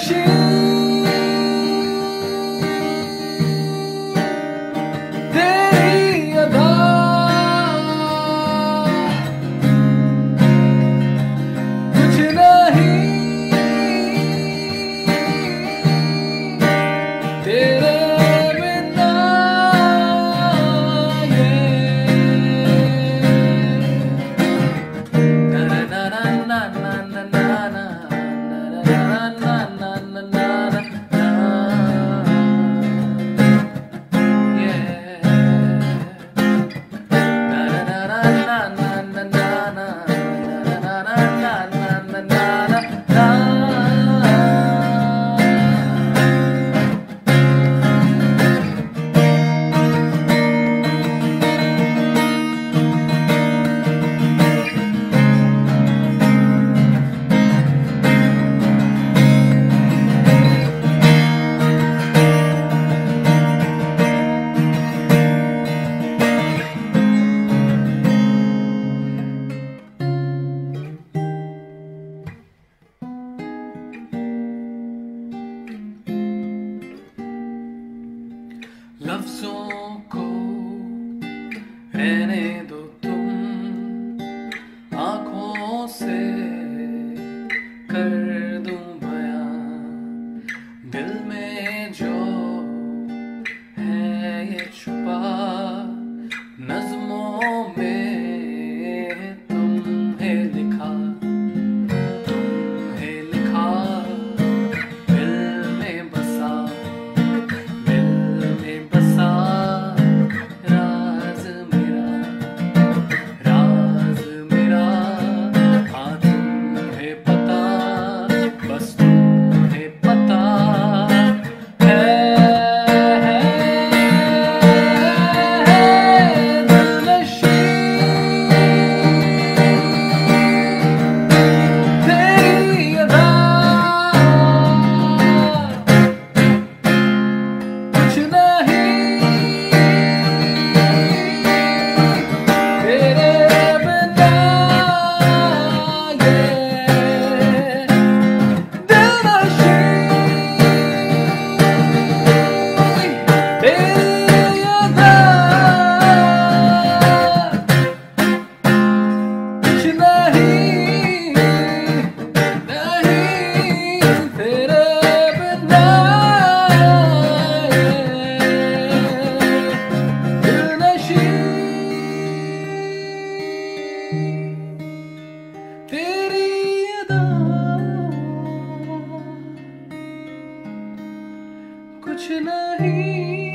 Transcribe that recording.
machine na na love song. 去哪里